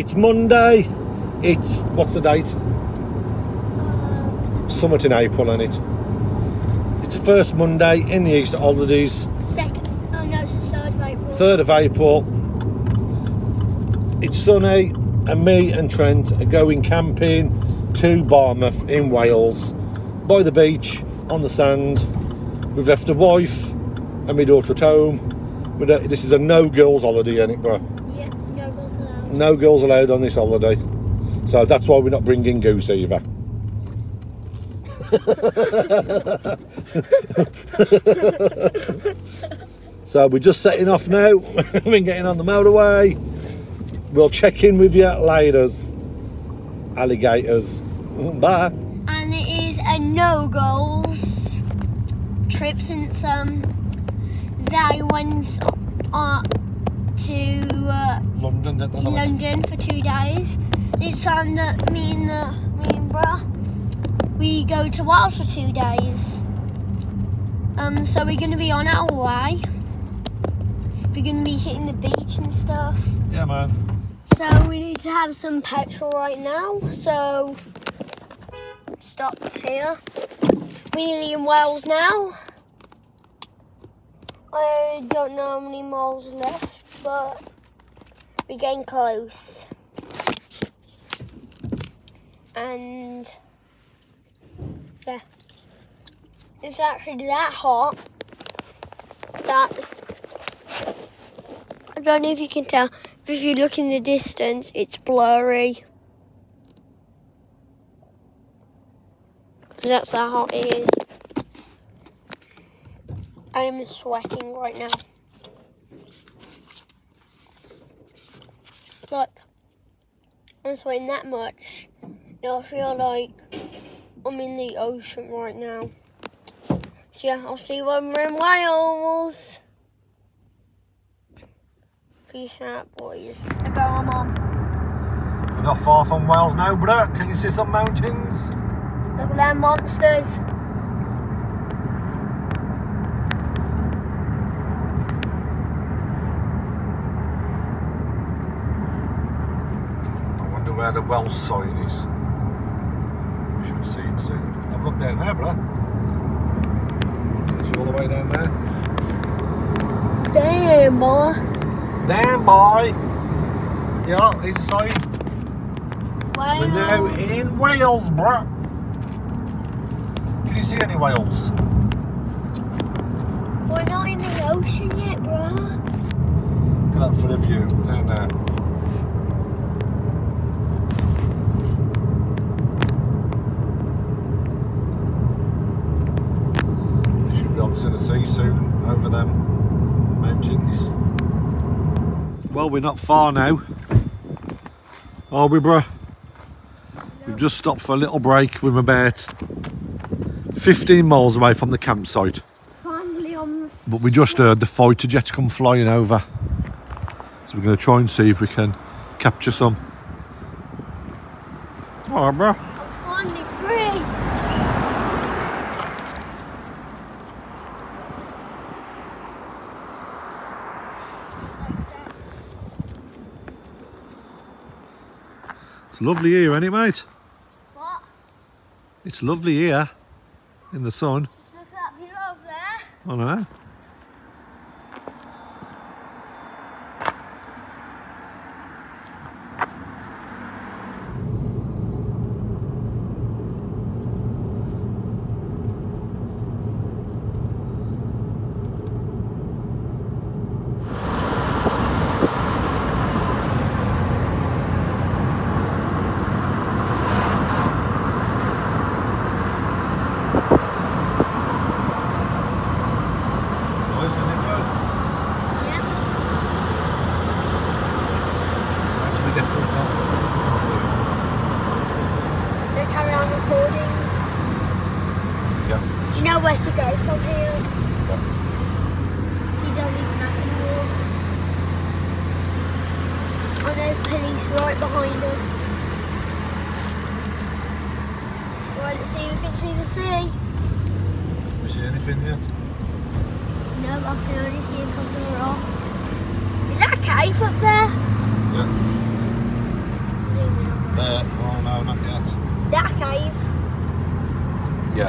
It's Monday. It's what's the date? Uh, Summit in April, and it. It's the first Monday in the Easter holidays, second. Oh no, it's the third of April. third of April. It's sunny, and me and Trent are going camping to Barmouth in Wales, by the beach on the sand. We've left a wife and my daughter at home. We This is a no girls holiday, ain't it, bro? Yeah, no girls allowed. No girls allowed on this holiday. So that's why we're not bringing Goose either. so we're just setting off now. we're getting on the motorway. We'll check in with you later. Alligators. Bye. And it is a no goals trip since um they went uh, to uh, London? London for two days. It's on the me and the me and bruh. We go to Wales for two days. Um, so we're gonna be on our way. We're gonna be hitting the beach and stuff. Yeah, man. So we need to have some petrol right now. So stop here. We're nearly in Wales now. I don't know how many miles left, but we're getting close. And yeah, it's actually that hot that I don't know if you can tell, but if you look in the distance, it's blurry. That's how hot it is. I am sweating right now. Look, I'm sweating that much. Now I feel like I'm in the ocean right now. So yeah, I'll see you when we're in Wales. Peace out, boys. I go, I'm on. We're not far from Wales now, bro. Can you see some mountains? Look at them monsters. Where the Welsh sign is. We should see it soon. I've looked down there, bro. It's all the way down there. Damn, boy. Damn, boy. Yeah, here's a sign. We're now in Wales, bro. Can you see any whales? We're not in the ocean yet, bro. Look at that for the view down there. You should be able to the sea soon over them mountains. Well, we're not far now. Are we, bruh? We've just stopped for a little break with my about 15 miles away from the campsite. Finally on But we just heard the fighter jets come flying over. So we're going to try and see if we can capture some. Alright, bro. I'm finally free. It's lovely here, ain't it, mate? What? It's lovely here in the sun. Look at that view over there. I know. Nice, isn't it, bro? Yeah. Wait till we get to the top. Let's have a and see. They carry on recording. Yeah. Do you know where to go from here? You don't even know anymore. Oh, there's police right behind us. Right, let's see if we can see the sea. We see anything yet? No, I can only see a couple of rocks. Is that a cave up there? You?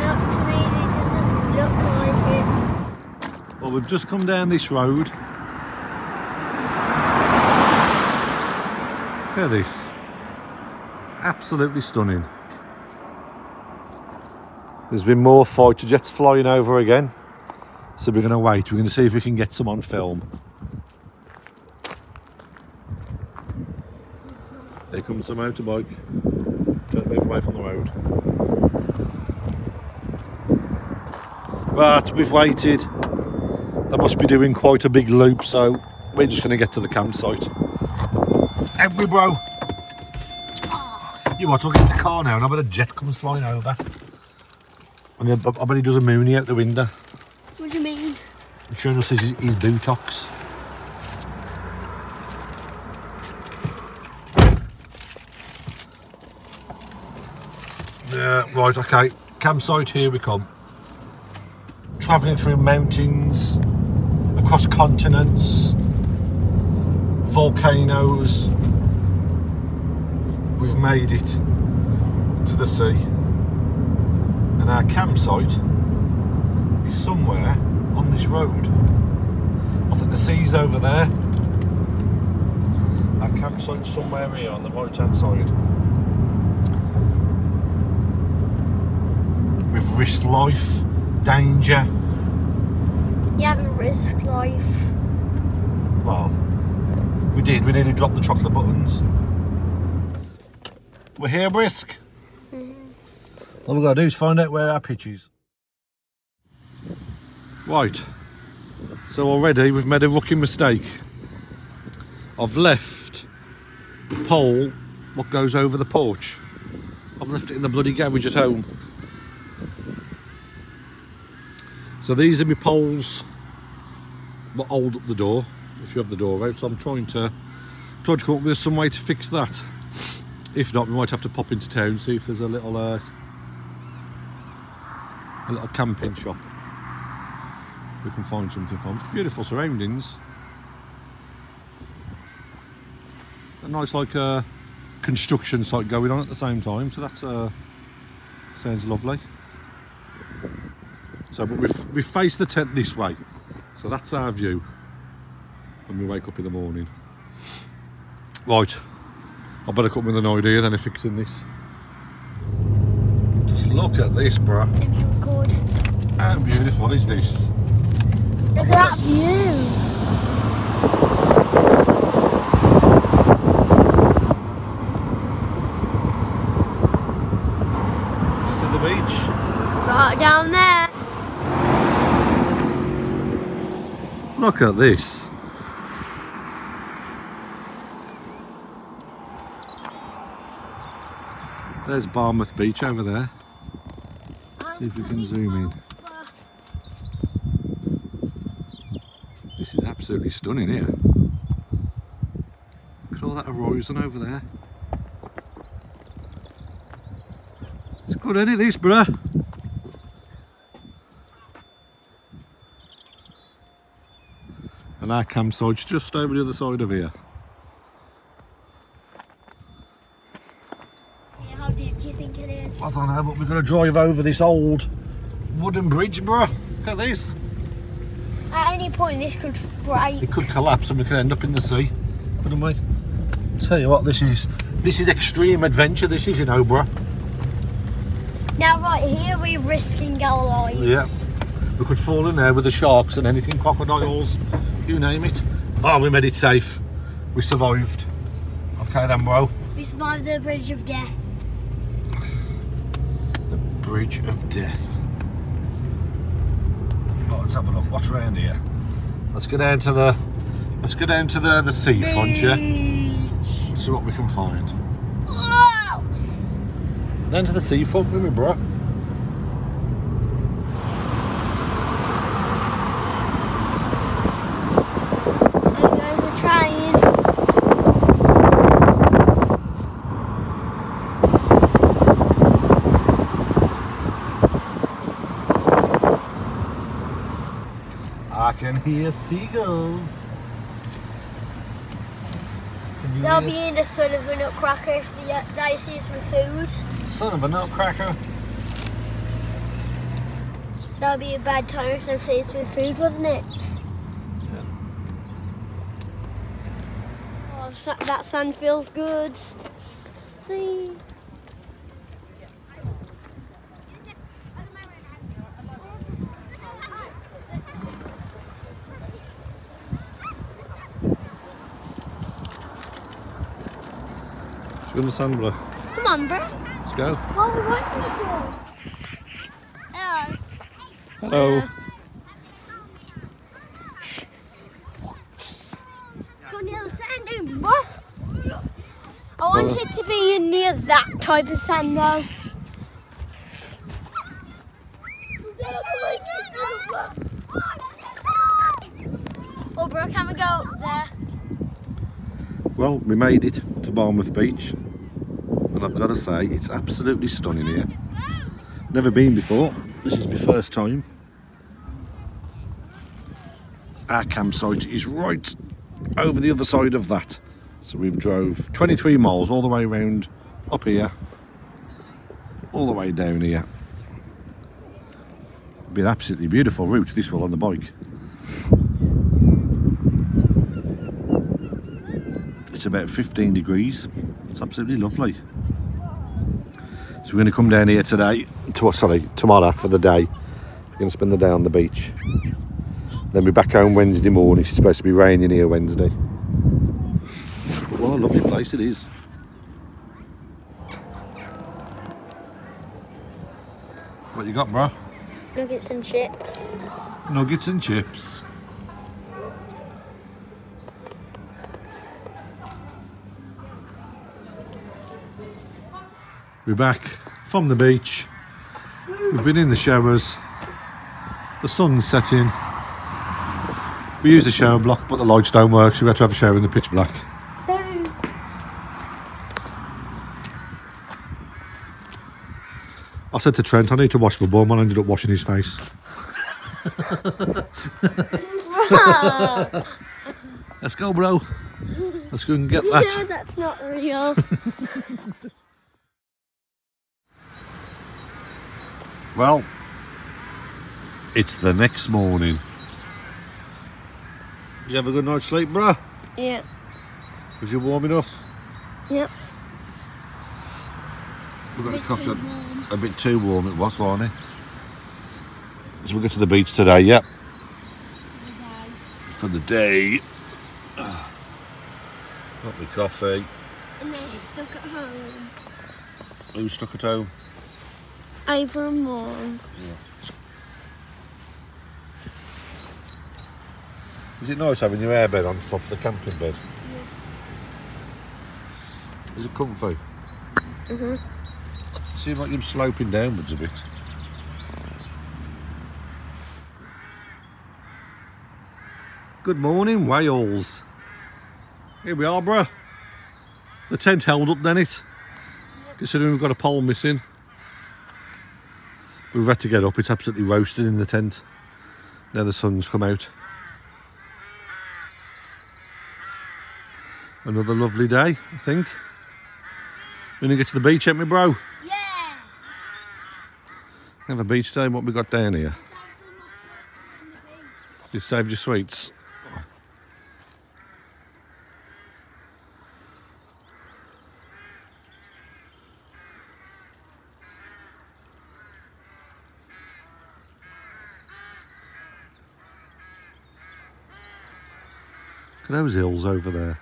No, to me it doesn't look like it. Well, we've just come down this road. Look at this. Absolutely stunning. There's been more fighter jets flying over again. So we're going to wait. We're going to see if we can get some on film. Here comes a motorbike. Don't move away from the road. But we've waited. They must be doing quite a big loop, so we're just going to get to the campsite. We bro. You what? I'll get in the car now, and I bet a jet comes flying over. And I I bet he does a moony out the window, What do you mean? showing us his, his butox. Yeah, right, okay. Campsite, here we come. Travelling through mountains, across continents, volcanoes. We've made it to the sea. And our campsite is somewhere on this road. I think the sea's over there. Our campsite's somewhere here on the right hand side. Risked life, danger. You haven't risked life. Well, we did. We nearly dropped the chocolate buttons. We're here, Brisk. Mm-hmm. All we've got to do is find out where our pitch is. Right. So already we've made a rookie mistake. I've left the pole, what goes over the porch. I've left it in the bloody garage at home. So these are my poles what hold up the door if you have the door out. So I'm trying to trying to come up with some way to fix that. If not, we might have to pop into town see if there's a little uh, a little camping shop we can find something from. It's beautiful surroundings. A nice like uh, construction site going on at the same time, so that uh, sounds lovely. So, but we've we face the tent this way, so that's our view when we wake up in the morning. Right, I better come with an idea then of fixing this. Just look at this, bruh. Let me record. How beautiful is this? Look at that view. See the beach? Right down there. Look at this. There's Barmouth Beach over there. See if we can zoom in. This is absolutely stunning here. Look at all that horizon over there. It's good, isn't it, this, bruh? And our campsite's just over the other side of here. Yeah, how deep do you think it is? I don't know, but we're going to drive over this old wooden bridge, bruh. Look at this. At any point, this could break. It could collapse and we could end up in the sea, couldn't we? Tell you what, this is this is extreme adventure. This is, you know, bruh. Now, right here, we're risking our lives. Yeah. We could fall in there with the sharks and anything, crocodiles, you name it. Oh, we made it safe. We survived. Okay then, bro. We survived the bridge of death. The Bridge of Death. Oh, let's have a look. What's around here? Let's go down to the let's go down to the the seafront, yeah. Let's see what we can find. Oh! Down to the seafront with me, bro. There goes the train. I can hear seagulls. Can New They'll be in the son of a nutcracker if they, uh, they see with food. Son of a nutcracker. That'll be a bad time if they see with food, wasn't it? Oh, that sand feels good. See? Let's go in the sand, bro. Come on, bro. Let's go. What are we waiting for? Hello. Hello. Let's go near the sand bro. I want it to be near that type of sand, though. Oh, bro, can we go there? Well, we made it Barmouth Beach, and I've got to say, it's absolutely stunning here. Never been before. This is my first time. Our campsite is right over the other side of that. So we've drove 23 miles all the way around up here, all the way down here. Been absolutely beautiful route this one on the bike. It's about 15 degrees. It's absolutely lovely. So we're going to come down here today, to, sorry, tomorrow for the day. We're going to spend the day on the beach. Then we're back home Wednesday morning. It's supposed to be raining here Wednesday. But what a lovely place it is. What you got, bro? Nuggets and chips. Nuggets and chips. We're back from the beach. We've been in the showers. The sun's setting. We used the shower block, but the lights don't work, so we had to have a shower in the pitch black. I said to Trent, I need to wash my bum, and I ended up washing his face. Let's go, bro. Let's go and get that. no, that's not real. Well, it's the next morning. Did you have a good night's sleep, bruh? yeah. Was you warm enough? Yep. We got a Bit coffee. warm. A bit too warm it was, wasn't it? So we go to the beach today, yep. For the day. Got my coffee. And they're stuck at home. Who's stuck at home? Ivor and Mom. Is it nice having your airbed on top of the camping bed? Is it comfy? Mhm. Seems like you're sloping downwards a bit. Good morning, Wales. Here we are, bruh. The tent held up, then it. Considering we've got a pole missing. We've had to get up. It's absolutely roasting in the tent. Now the sun's come out. Another lovely day, I think. We're gonna get to the beach, ain't we, bro? Yeah. Have a beach day. What we got down here? You saved your sweets. Look at those hills over there.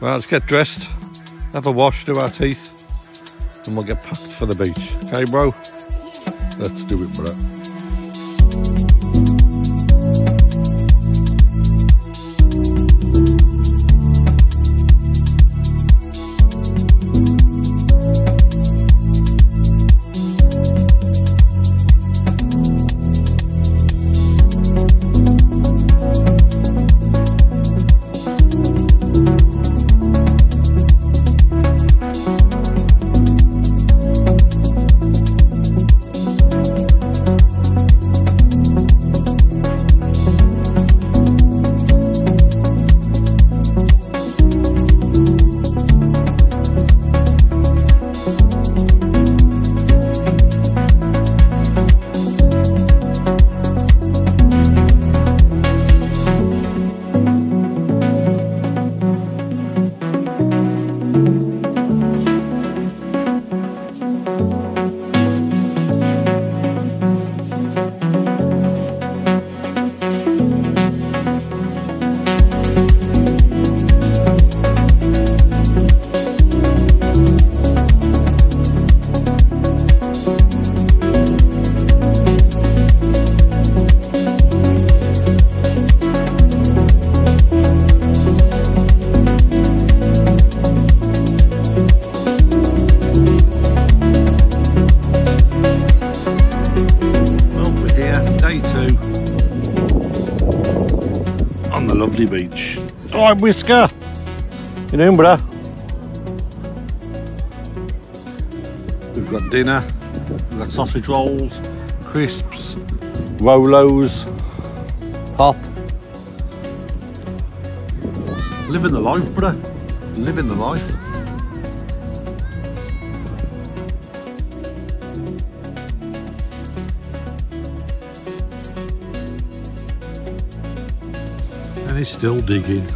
Right, let's get dressed, have a wash, do our teeth, and we'll get packed for the beach. Okay, bro? Let's do it, bro. Whisker. You know, brother. We've got dinner. We've got sausage rolls, crisps, Rolos, pop. Living the life, brother. Living the life. And he's still digging.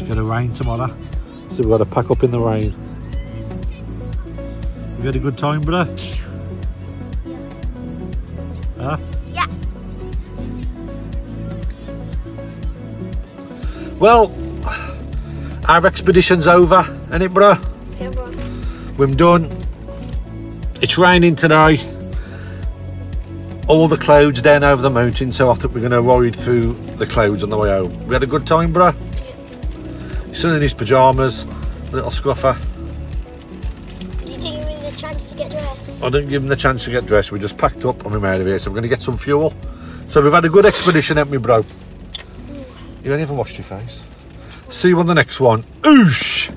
Sand. And it's gonna rain tomorrow. So we've got to pack up in the rain. You had a good time, brother? Huh? Yeah. Well, our expedition's over, ain't it, bro? Yeah, bro. We're done. It's raining today. All the clouds down over the mountain, so I think we're going to ride through the clouds on the way home. We had a good time, bro. He's still in his pyjamas, little scruffer. You didn't give me the chance to get dressed. I didn't give him the chance to get dressed. We just packed up and we made of here, so we're going to get some fuel. So we've had a good expedition, haven't we, bro? You ain't even washed your face. See you on the next one. Oosh!